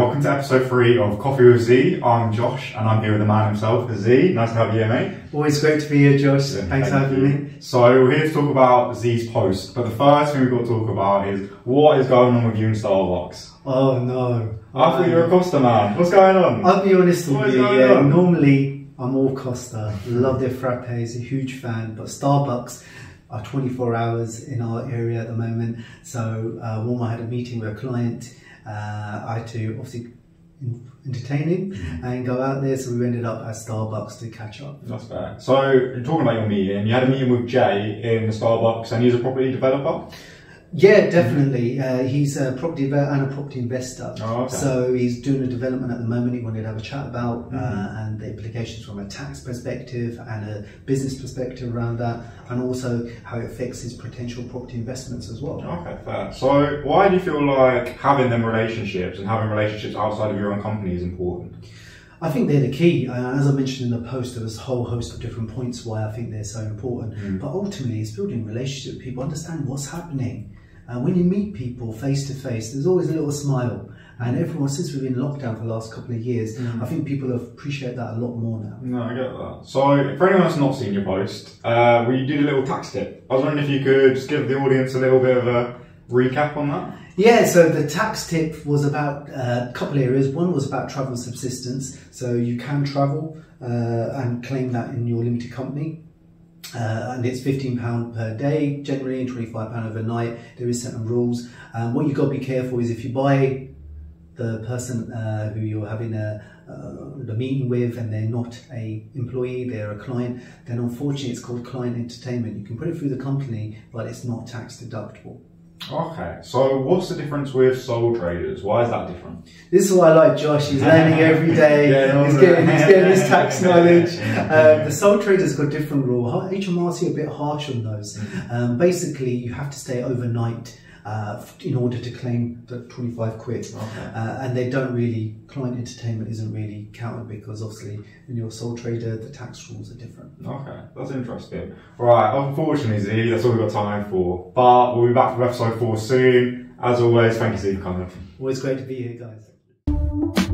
Welcome to episode three of Coffee with Zee. I'm Josh and I'm here with the man himself, Zee. Nice to have you here, mate. Always great to be here, Josh. Yeah, Thanks thank for having you. me. So we're here to talk about Zee's post, but the first thing we've got to talk about is what is going on with you in Starbucks. Oh no. I thought you were a Costa man. What's going on? I'll be honest with you. Yeah, on? normally I'm all Costa. Love their frappes, a huge fan. But Starbucks are 24 hours in our area at the moment. So uh, I had a meeting with a client, uh, I had to obviously entertain him Mm-hmm. and go out there. So we ended up at Starbucks to catch up. That's fair. So, you're talking about your meeting, you had a meeting with Jay in the Starbucks and he's a property developer. Yeah, definitely. Uh, he's a property developer and a property investor. Oh, okay. So he's doing a development at the moment. He wanted to have a chat about Mm-hmm. uh, and the implications from a tax perspective and a business perspective around that, and also how it affects his potential property investments as well. Okay, fair. So, why do you feel like having them relationships and having relationships outside of your own company is important? I think they're the key. Uh, as I mentioned in the post, there was a whole host of different points why I think they're so important. Mm. But ultimately, it's building relationships with people, understand what's happening. Uh, when you meet people face to face, there's always a little smile. And everyone, since we've been locked down for the last couple of years, Mm. I think people appreciate that a lot more now. No, I get that. So, for anyone that's not seen your post, uh, we did a little tax tip. I was wondering if you could just give the audience a little bit of a recap on that. Yeah, so the tax tip was about uh, a couple of areas. One was about travel subsistence. So you can travel uh, and claim that in your limited company. Uh, and it's £15 per day generally and £25 overnight. There is certain rules. Um, what you've got to be careful is if you buy the person uh, who you're having a, uh, the meeting with and they're not a employee, they're a client, then unfortunately it's called client entertainment. You can put it through the company, but it's not tax deductible. Okay, so what's the difference with sole traders? Why is that different? This is why I like Josh. He's learning every day. Yeah, he's, getting, he's getting his tax knowledge. Um, the sole trader's got different rule. H- HMRC are a bit harsh on those. Um, basically, you have to stay overnight uh, in order to claim the 25 quid. Okay. Uh, and they don't really, client entertainment isn't really counted because obviously when you're a sole trader, the tax rules are different. Okay, that's interesting. Right, unfortunately, Zee, that's all we've got time for. But we'll be back for episode four soon. As always, thank you, Zee, for coming. Always great to be here, guys.